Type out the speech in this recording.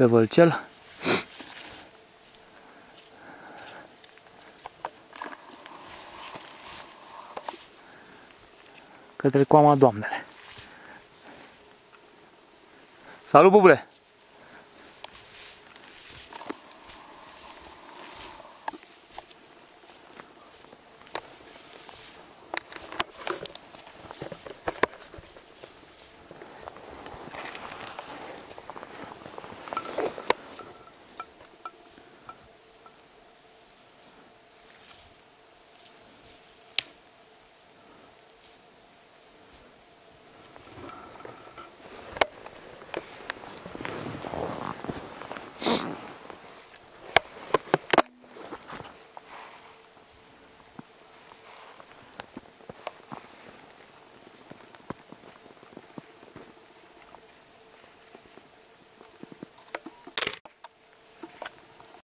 pe vâlcel. Către coama doamnele. Salut, bubule!